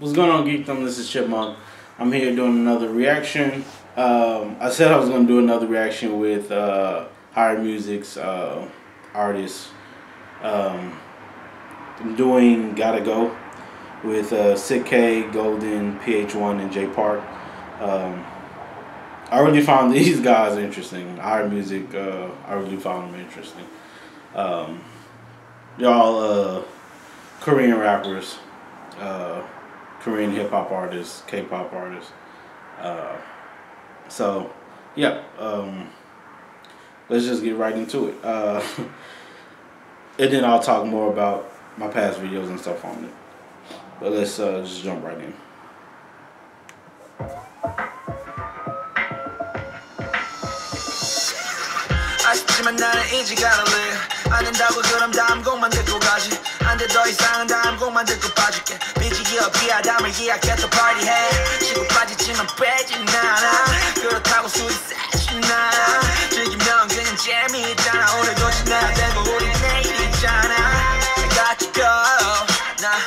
What's going on, Geekdom? This is Chipmunk. I'm here doing another reaction. Um, I said I was going to do another reaction with uh, Higher Music's uh, artist. Um, I'm doing Gotta Go with uh, Sik-K, Golden, pH-1, and Jay Park. Um, I really found these guys interesting. Higher Music, uh, I really found them interesting. Um, y'all uh, Korean rappers. Korean hip hop artists, K pop artists. Uh, so, yeah, um, let's just get right into it. Uh, and then I'll talk more about my past videos and stuff on it. But let's uh, just jump right in. I gotta live. 안 된다고 그럼 다음 곡만 듣고 가지. 안돼 더 이상은 다음 곡만 듣고 빠질게. 삐지기어 비하담을 예약해서 파티해. 쉬고 빠지지만 빼진 않아. 그렇다고 술이 세진 않아. 즐기면 그냥 재미있잖아. 오늘도 지나야 되고 우리 내일이잖아. I got to go 나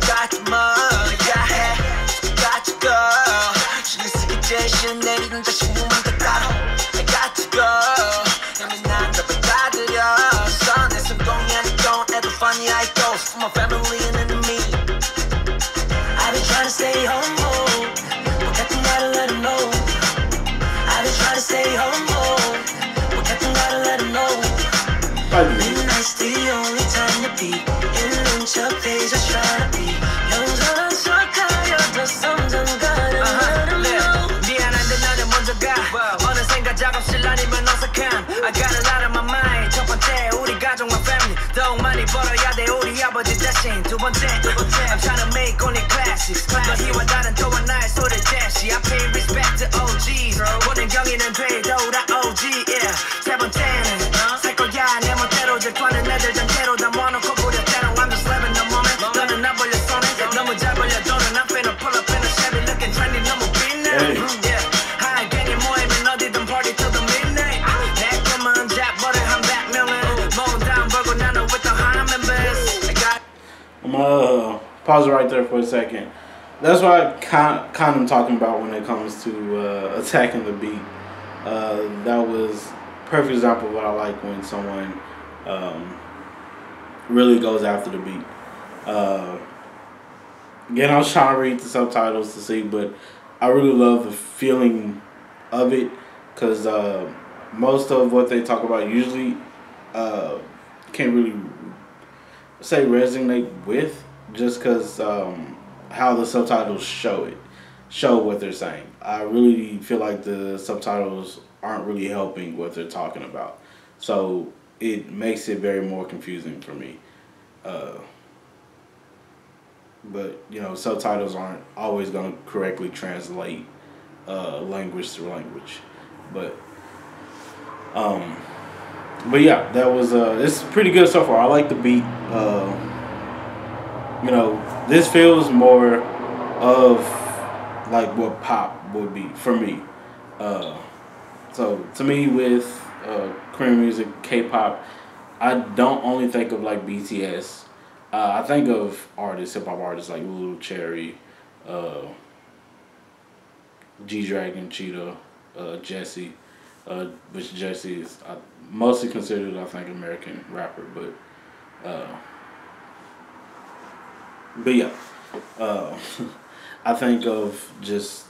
got to 뭐야. 해 got to go 신경 쓰기 제일 싫은 내일은 다시 무만 더 따로. I got to go funny how it goes for my family and enemy. I've been trying to stay humble, but Captain gotta let him know. I've been trying to stay humble, but Captain gotta let him know. Midnight's the only time to be in lunch up days, just trying to be. 영원한 척하려도 sometimes gotta let him know. 미안한데 나는 먼저 가. 어느 생각 작업실 아니면 어색함. I got a lot on my family. 더욱 많이 벌어야 돼 우리 아버지 대신 두 번째 I'm trying to make only classics 너희와 다른 또한 나의 소리 제시 I pay respect to OGs 보는 경위는 돼도 다 pause right there for a second. That's what I kind, kind of talking about when it comes to uh, attacking the beat. Uh, that was perfect example of what I like when someone um, really goes after the beat. Uh, again, I was trying to read the subtitles to see, but I really love the feeling of it because uh, most of what they talk about usually uh, can't really say resonate with just because um, how the subtitles show it, show what they're saying. I really feel like the subtitles aren't really helping what they're talking about. So it makes it very more confusing for me. Uh, but you know, subtitles aren't always going to correctly translate uh, language to language. But um, but yeah, that was uh, it's pretty good so far. I like the beat. Uh, you know, this feels more of like what pop would be for me. Uh, so to me, with uh, Korean music, K-pop, I don't only think of like BTS. Uh, I think of artists, hip hop artists like Lil Cherry, uh, G Dragon, Cheetah, uh, Jessi, uh, which Jessi is uh, mostly considered, I think, American rapper, but, uh, but yeah, uh, I think of just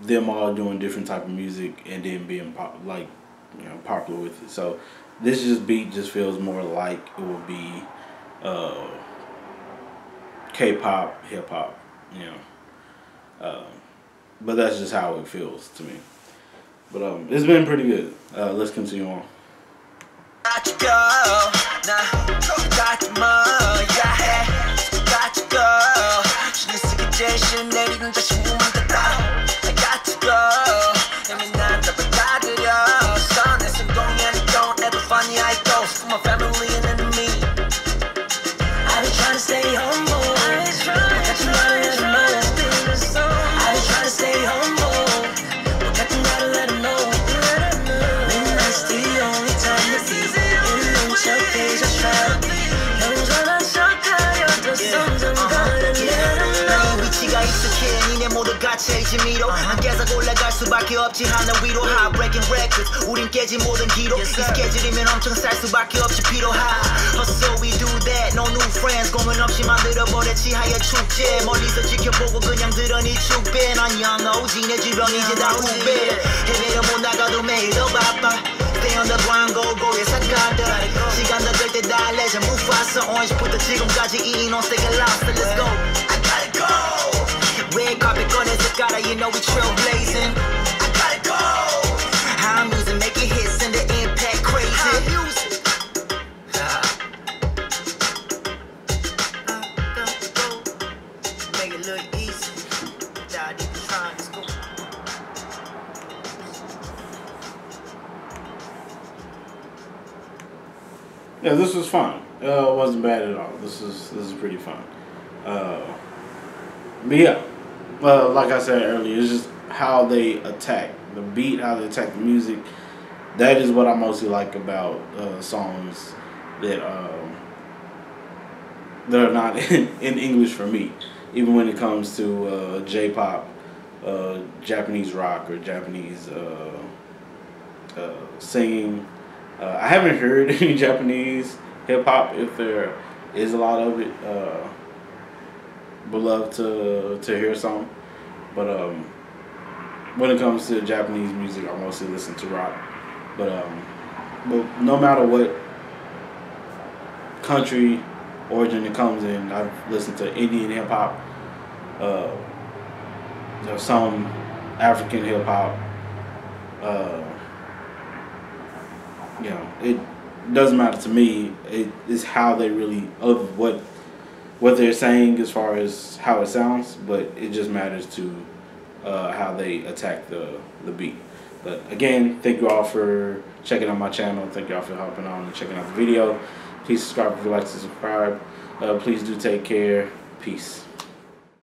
them all doing different type of music and then being pop, like, you know, popular with it. So this just beat just feels more like it would be uh, K-pop, hip hop, you know. Uh, but that's just how it feels to me. But um, it's been pretty good. Uh, let's continue on. 너와 익숙해 니네 모두 갇혀 이지미로 계속 올라갈 수밖에 없지 하늘 위로 Heartbreaking records 우린 깨진 모든 기록 이 스케줄이면 엄청 쌀 수밖에 없지 필요하 Hustle we do that no new friends 고민 없이 만들어버려 지하의 축제 멀리서 지켜보고 그냥 들으니 축배 난 young OG 내 주변 이제 다 후배 해외로 못 나가도 매일 더 바빠 Stay on the grind go go yes I got that 시간 더들때 달래자 Mufasa orange부터 지금까지 eating on steak and lobster let's go Gotta, you know we trailblazing. I gotta go. Making hits and the impact crazy. Music. Yeah, this was fun. Uh, it wasn't bad at all. This is this is pretty fun. Uh, but yeah uh, like I said earlier, it's just how they attack the beat, how they attack the music. That is what I mostly like about uh, songs that um, that are not in, in English for me. Even when it comes to uh, J-pop, uh, Japanese rock, or Japanese uh, uh, singing. Uh, I haven't heard any Japanese hip hop. If there is a lot of it, would love to to hear some. But um, when it comes to Japanese music, I mostly listen to rock. But um, but no matter what country origin it comes in, I've listened to Indian hip hop. Uh, some African hip hop. Uh, you know, it doesn't matter to me. It is how they really of what what they're saying as far as how it sounds, but it just matters to uh, how they attack the the beat. But again, thank you all for checking out my channel. Thank you all for helping on and checking out the video. Please subscribe if you like to subscribe. Uh, please do take care. Peace.